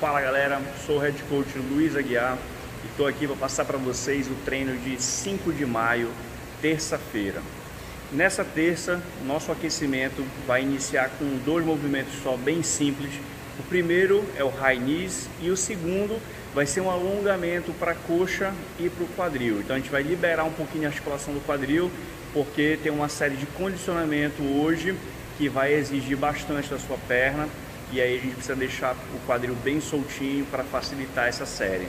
Fala galera, sou o Head Coach Luiz Aguiar e estou aqui para passar para vocês o treino de 5 de maio, terça-feira. Nessa terça, nosso aquecimento vai iniciar com dois movimentos só bem simples. O primeiro é o high knees e o segundo vai ser um alongamento para a coxa e para o quadril. Então a gente vai liberar um pouquinho a articulação do quadril, porque tem uma série de condicionamento hoje que vai exigir bastante da sua perna e aí a gente precisa deixar o quadril bem soltinho para facilitar essa série.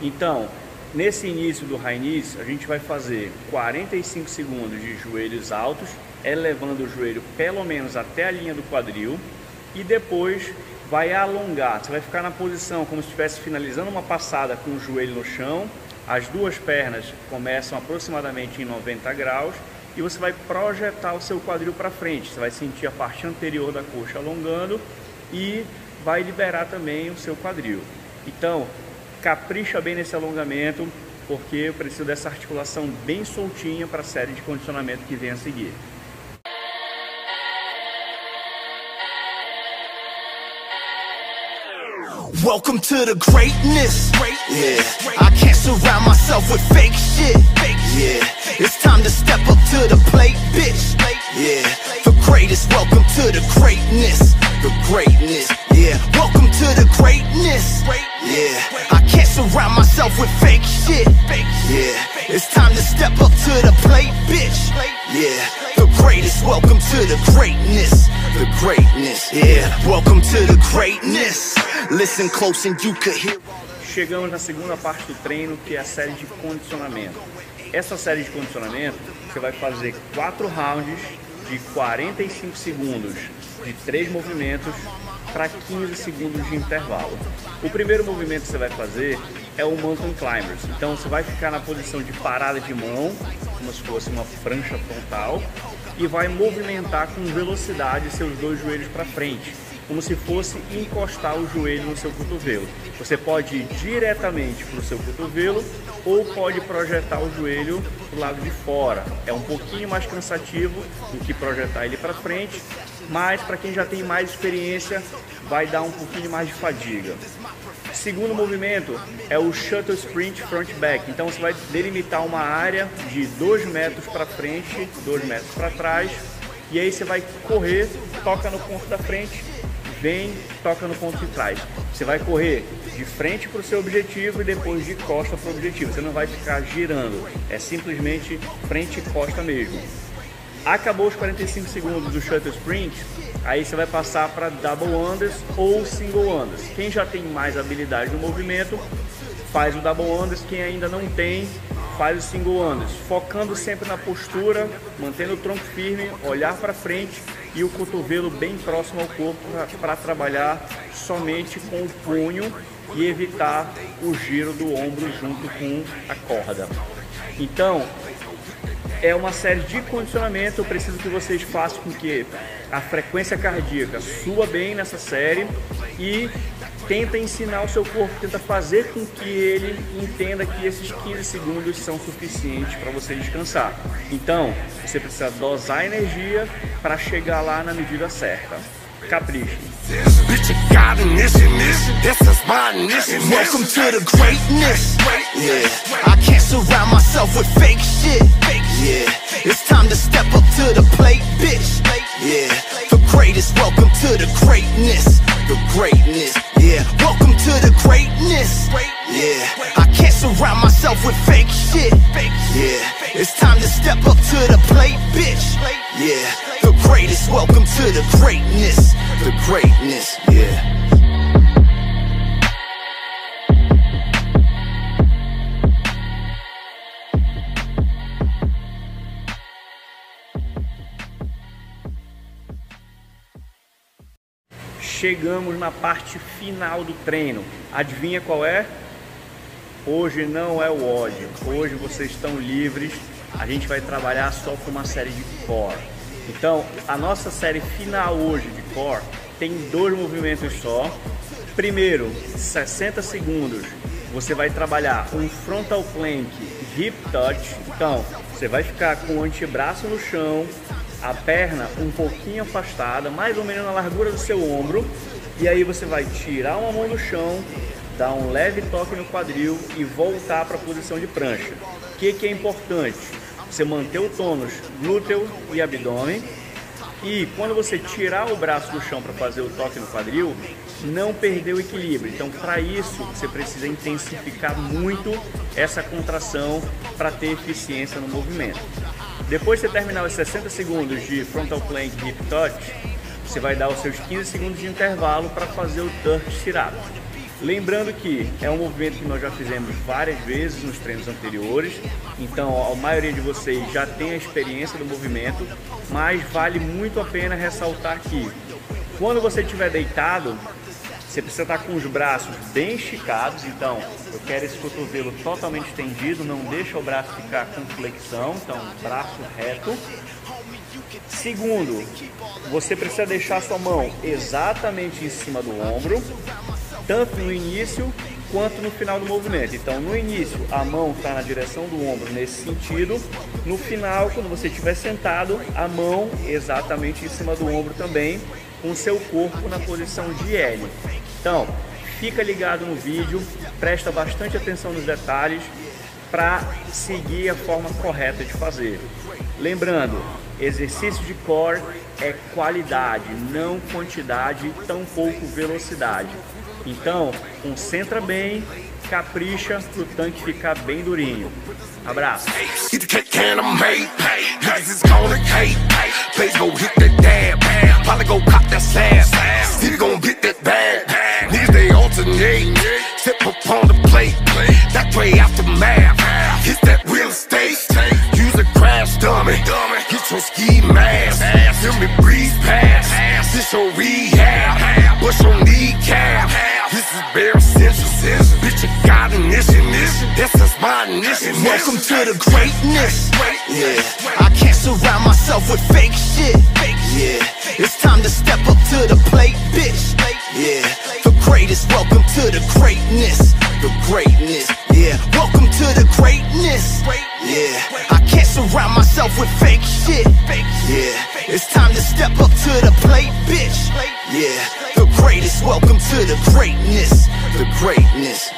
Então, nesse início do high a gente vai fazer 45 segundos de joelhos altos, elevando o joelho pelo menos até a linha do quadril e depois vai alongar. Você vai ficar na posição como se estivesse finalizando uma passada com o joelho no chão. As duas pernas começam aproximadamente em 90 graus e você vai projetar o seu quadril para frente. Você vai sentir a parte anterior da coxa alongando e vai liberar também o seu quadril. Então, capricha bem nesse alongamento, porque eu preciso dessa articulação bem soltinha para a série de condicionamento que vem a seguir. Welcome to the greatness. Yeah, I can't surround myself with fake shit. Yeah, it's time to step up to the plate, bitch. Yeah, the greatest. Welcome to the greatness. With fake shit. Yeah, it's time to step up to the plate, bitch. Yeah, the greatest. Welcome to the greatness. The greatness. Yeah, welcome to the greatness. Listen close and you could hear. Chegamos na segunda parte do treino, que é a série de condicionamento. Essa série de condicionamento, você vai fazer quatro rounds de 45 segundos de três movimentos para 15 segundos de intervalo. O primeiro movimento que você vai fazer é o Mountain Climbers. Então você vai ficar na posição de parada de mão, como se fosse uma prancha frontal, e vai movimentar com velocidade seus dois joelhos para frente, como se fosse encostar o joelho no seu cotovelo. Você pode ir diretamente para o seu cotovelo ou pode projetar o joelho para o lado de fora. É um pouquinho mais cansativo do que projetar ele para frente, mas para quem já tem mais experiência vai dar um pouquinho mais de fadiga. Segundo movimento é o shuttle sprint front back. Então você vai delimitar uma área de 2 metros para frente, 2 metros para trás, e aí você vai correr, toca no ponto da frente, vem, toca no ponto de trás. Você vai correr de frente para o seu objetivo e depois de costa para o objetivo. Você não vai ficar girando, é simplesmente frente e costa mesmo. Acabou os 45 segundos do shuttle sprint, aí você vai passar para double unders ou single unders. Quem já tem mais habilidade no movimento, faz o double unders. Quem ainda não tem, faz o single unders. Focando sempre na postura, mantendo o tronco firme, olhar para frente e o cotovelo bem próximo ao corpo para trabalhar somente com o punho e evitar o giro do ombro junto com a corda. Então, é uma série de condicionamento. Eu preciso que vocês façam com que a frequência cardíaca suba bem nessa série e tenta ensinar o seu corpo, tenta fazer com que ele entenda que esses 15 segundos são suficientes para você descansar. Então, você precisa dosar a energia para chegar lá na medida certa. Capricho. Welcome to the greatness. I surround myself with fake shit. Yeah, it's time to step up to the plate, bitch. Yeah, the greatest. Welcome to the greatness. The greatness. Yeah, welcome to the greatness. Yeah, I can't surround myself with fake shit. Yeah, it's time to step up to the plate, bitch. Yeah the greatest, welcome to the greatness, the greatness, Chegamos na parte final do treino. Adivinha qual é? Hoje não é o ódio. Hoje vocês estão livres. A gente vai trabalhar só com uma série de core. Então, a nossa série final hoje de core tem dois movimentos só. Primeiro, 60 segundos, você vai trabalhar um frontal plank hip touch. Então, você vai ficar com o antebraço no chão, a perna um pouquinho afastada, mais ou menos na largura do seu ombro, E aí você vai tirar uma mão do chão, dar um leve toque no quadril e voltar para a posição de prancha. O que, que é importante? Você manter o tônus glúteo e abdômen e quando você tirar o braço do chão para fazer o toque no quadril, não perder o equilíbrio. Então, para isso, você precisa intensificar muito essa contração para ter eficiência no movimento. Depois de você terminar os 60 segundos de frontal plank hip touch, você vai dar os seus 15 segundos de intervalo para fazer o turf sit-up. Lembrando que é um movimento que nós já fizemos várias vezes nos treinos anteriores, então a maioria de vocês já tem a experiência do movimento, mas vale muito a pena ressaltar que quando você estiver deitado, você precisa estar com os braços bem esticados, então eu quero esse cotovelo totalmente estendido, não deixa o braço ficar com flexão, então braço reto. Segundo, você precisa deixar sua mão exatamente em cima do ombro, tanto no início quanto no final do movimento. Então, no início, a mão está na direção do ombro nesse sentido. No final, quando você estiver sentado, a mão exatamente em cima do ombro também, com o seu corpo na posição de L. Então, fica ligado no vídeo, presta bastante atenção nos detalhes para seguir a forma correta de fazer. Lembrando, exercício de core é qualidade, não quantidade, tampouco velocidade. Então, concentra bem, capricha pro tanque ficar bem durinho. Abraço. Initiative. Welcome to the greatness. Yeah, I can't surround myself with fake shit. Yeah, it's time to step up to the plate, bitch. Yeah, the greatest. Welcome to the greatness. The greatness. Yeah, welcome to the greatness. Yeah, I can't surround myself with fake shit. Yeah, it's time to step up to the plate, bitch. Yeah, the greatest. Welcome to the greatness. The greatness.